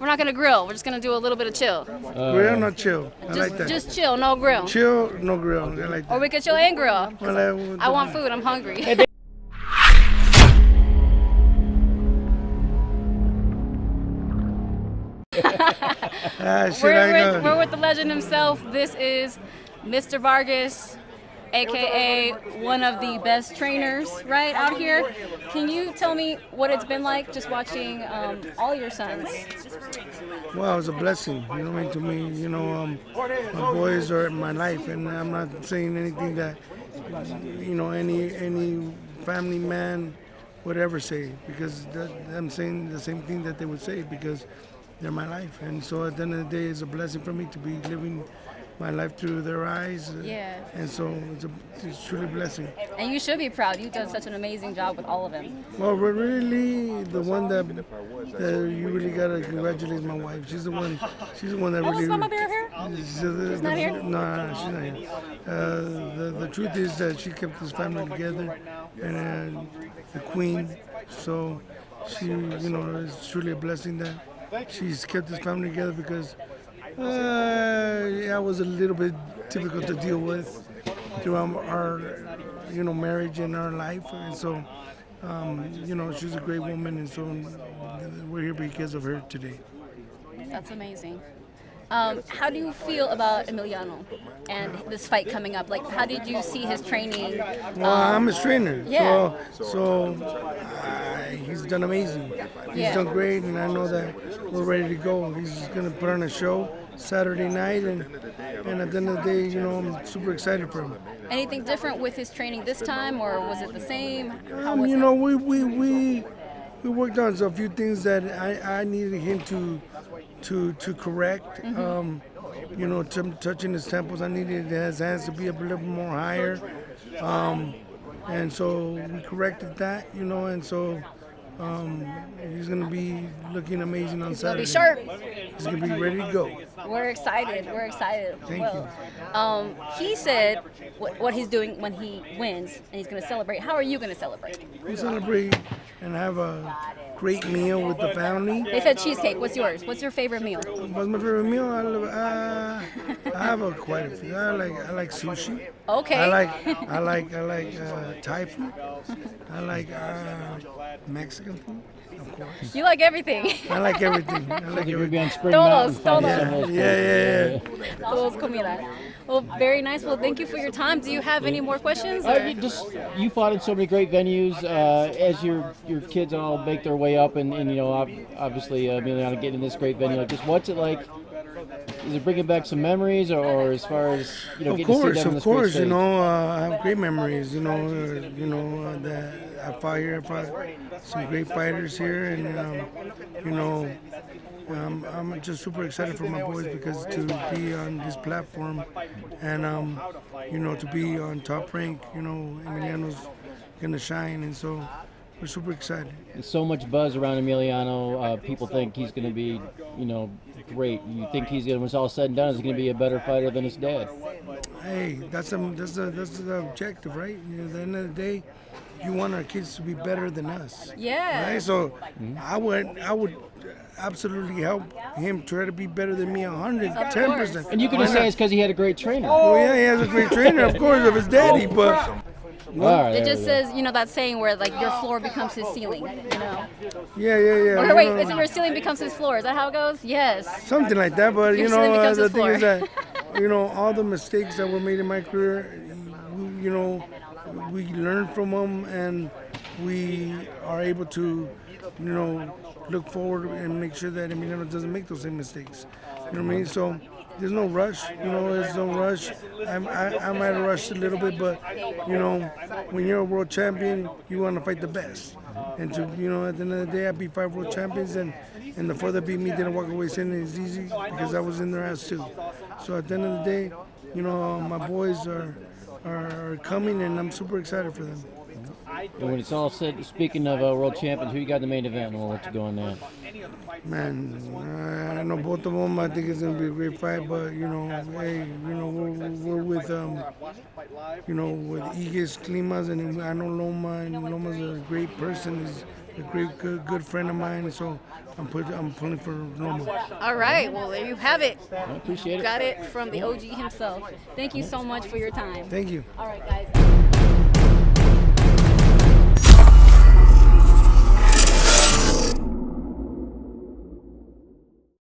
We're not gonna grill. We're just gonna do a little bit of chill. grill, not chill. I Just, like that. just chill, no grill. chill, no grill. I like that. Or we could chill and grill. Well, I I want food. I'm hungry. Ah, we're, with, we're with the legend himself. This is Mr. Vargas, aka one of the best trainers right out here. Can you tell me what it's been like just watching um, all your sons? Well, it's a blessing, you know what I mean, to me. You know, um, my boys are my life, and I'm not saying anything that, you know, any any family man would ever say, because that, I'm saying the same thing that they would say, because they're my life. And so at the end of the day, it's a blessing for me to be living my life through their eyes. Yeah. And so it's, a, it's truly a blessing. And you should be proud. You've done such an amazing job with all of them. Well, but really, the one that, that you really gotta congratulate is my wife. She's the one. She's the one that Oh, really. is Mama Bear here? She's, the, not here? No, no, no, she's not here. Uh, the, the truth is that she kept this family together, and uh, the queen. So she, you know, it's truly a blessing that she's kept this family together because uh, yeah, it was a little bit difficult to deal with throughout our, you know, marriage and our life, and so. Um, you know, she's a great woman, and so we're here because of her today. That's amazing. Um, how do you feel about Emiliano and this fight coming up? Like, how did you see his training? Well, I'm his trainer, yeah. so so uh, he's done amazing. He's Yeah. done great, and I know that we're ready to go. He's gonna put on a show Saturday night, and and at the end of the day, you know, I'm super excited for him. Anything different with his training this time, or was it the same? Um, you know, we we we we worked on a few things that I I needed him to to to correct. Mm-hmm. Um, you know, t- touching his temples, I needed his hands to be a little more higher. Um, and so we corrected that, you know, and so um, he's gonna be looking amazing on He'll Saturday. be sharp. He's gonna be ready to go. We're excited. We're excited. Thank well, Um, he said what, what he's doing when he wins, and he's going to celebrate. How are you going to celebrate? We celebrate and have a great meal with the family. They said cheesecake. What's yours? What's your favorite meal? What's my favorite meal? I, love, uh, I have a, quite a few. I like I like sushi. Okay. I like I like I like uh, Thai food. I like uh, Mexican food, of course. You like everything. I like everything. I like You're gonna be everything. on Spring Todos, Mountain. finding todos. some of those Yeah, yeah, yeah. Todos comida. Well, very nice. Well, thank you for your time. Do you have any more questions? Uh, you just you fought in so many great venues uh, as your your kids all make their way up, and, and you know obviously uh, Emiliano getting in this great venue like this. What's it like? Is it bringing back some memories, or, or as far as you know, Of getting to see course, of course. You know, uh, I have great memories. You know, uh, you know uh, that I fought here. I fought some great fighters here, and um, you know, um, I'm just super excited for my boys because to be on this platform, and um, you know, to be on top rank. You know, Emiliano's gonna shine, and so we're super excited. There's so much buzz around Emiliano. Uh, people think he's going to be, you know, great. You think he's going to, when it's all said and done, is going to be a better fighter than his dad. Hey, that's um, that's the that's the objective, right? You know, at the end of the day, you want our kids to be better than us. Yeah. Right. So I would I would absolutely help him try to be better than me a hundred, ten percent. And you could just say it's because he had a great trainer. Oh yeah, he has a great trainer, of course, of his daddy, but All right, It just says, you know, that saying where like your floor becomes his ceiling. You know. yeah, yeah, yeah. Or wait, know, is it your ceiling becomes his floor? Is that how it goes? Yes. something like that. But Your you ceiling know, uh, the his thing is that you know all the mistakes that were made in my career, we- you know, we learn from them and we are able to, you know, look forward and make sure that Emiliano doesn't make those same mistakes. You know what I mean? So. There's no rush, you know. There's no rush. I'm, I, I might have rushed a little bit, but you know, when you're a world champion, you want to fight the best. And to you know, at the end of the day, I beat five world champions, and and the four that beat me didn't walk away saying it's easy because I was in their ass too. So at the end of the day, you know, my boys are are coming, and I'm super excited for them. And when it's all said, speaking of uh, world champions, who you got in the main event? And we'll let you go on that. Man, I know both of them. I think it's gonna be a great fight, but you know, hey, you know, we're, we're with um, you know, with Egis Klimas, and I know Loma, and Loma's a great person. He's a great, good, good friend of mine. So I'm put, I'm pulling for Loma. All right. Well, there you have it. I appreciate it. Got it from the OG himself. Thank you so much for your time. Thank you. All right, guys.